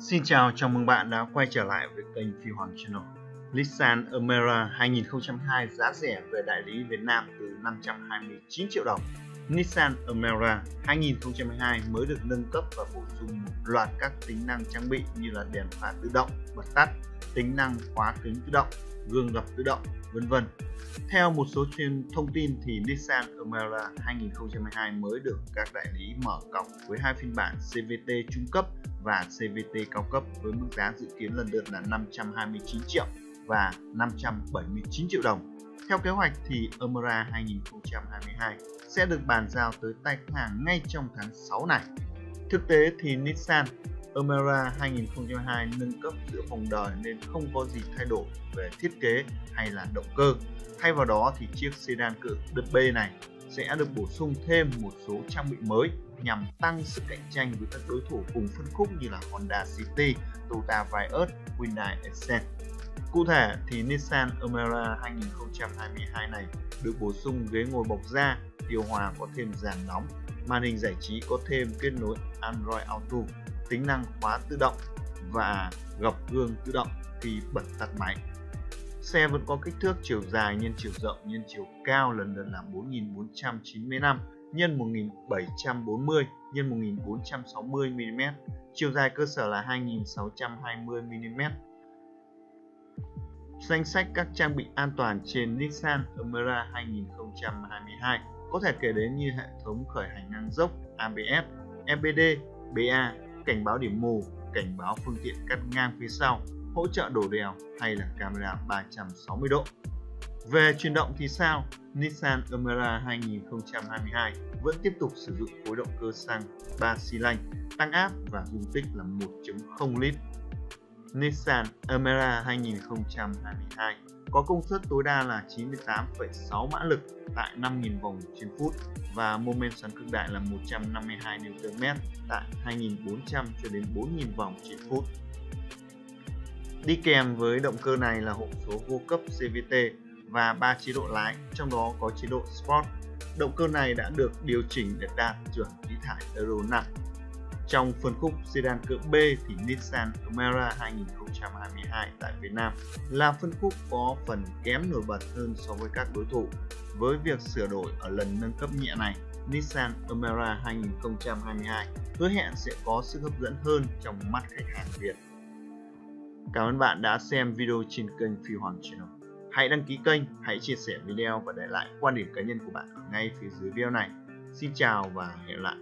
Xin chào, chào mừng bạn đã quay trở lại với kênh Phi Hoàng Channel. Nissan Almera 2002 giá rẻ về đại lý Việt Nam từ 529 triệu đồng. Nissan Almera 2022 mới được nâng cấp và bổ sung một loạt các tính năng trang bị như là đèn pha tự động, bật tắt, tính năng khóa kính tự động, gương gập tự động, vân vân. Theo một số chuyên thông tin thì Nissan Almera 2022 mới được các đại lý mở cọc với hai phiên bản CVT trung cấp và CVT cao cấp với mức giá dự kiến lần lượt là 529 triệu và 579 triệu đồng. Theo kế hoạch thì Almera 2022 sẽ được bàn giao tới tay khách hàng ngay trong tháng 6 này. Thực tế thì Nissan Almera 2022 nâng cấp giữa vòng đời nên không có gì thay đổi về thiết kế hay là động cơ. Thay vào đó thì chiếc sedan cự đợt B này sẽ được bổ sung thêm một số trang bị mới nhằm tăng sức cạnh tranh với các đối thủ cùng phân khúc như là Honda City, Toyota Vios, Hyundai Accent. Cụ thể thì Nissan Almera 2022 này được bổ sung ghế ngồi bọc da, điều hòa có thêm dàn nóng, màn hình giải trí có thêm kết nối Android Auto, tính năng khóa tự động và gập gương tự động khi bật tắt máy. Xe vẫn có kích thước chiều dài nhân chiều rộng nhân chiều cao lần lượt là 4.495 x 1740 x 1460 mm, chiều dài cơ sở là 2620 mm. Danh sách các trang bị an toàn trên Nissan Almera 2022 có thể kể đến như hệ thống khởi hành ngang dốc ABS, EBD, BA, cảnh báo điểm mù, cảnh báo phương tiện cắt ngang phía sau, hỗ trợ đổ đèo hay là camera 360 độ. Về chuyển động thì sao? Nissan Almera 2022 vẫn tiếp tục sử dụng khối động cơ xăng 3 xi lanh, tăng áp và dung tích là 1.0 lít. Nissan Almera 2022 có công suất tối đa là 98,6 mã lực tại 5.000 vòng trên phút và mô men xoắn cực đại là 152 Nm tại 2.400 cho đến 4.000 vòng trên phút. Đi kèm với động cơ này là hộp số vô cấp CVT và 3 chế độ lái, trong đó có chế độ Sport. Động cơ này đã được điều chỉnh để đạt chuẩn khí thải Euro 5. Trong phân khúc sedan cỡ B thì Nissan Almera 2022 tại Việt Nam là phân khúc có phần kém nổi bật hơn so với các đối thủ. Với việc sửa đổi ở lần nâng cấp nhẹ này, Nissan Almera 2022 hứa hẹn sẽ có sức hấp dẫn hơn trong mắt khách hàng Việt. Cảm ơn bạn đã xem video trên kênh Phi Hoàng Channel. Hãy đăng ký kênh, hãy chia sẻ video và để lại quan điểm cá nhân của bạn ở ngay phía dưới video này. Xin chào và hẹn gặp lại.